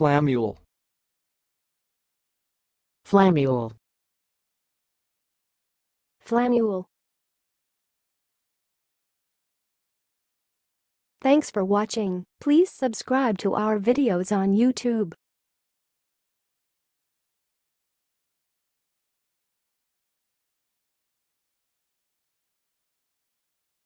Flammule. Flammule. Flammule. Thanks for watching. Please subscribe to our videos on YouTube.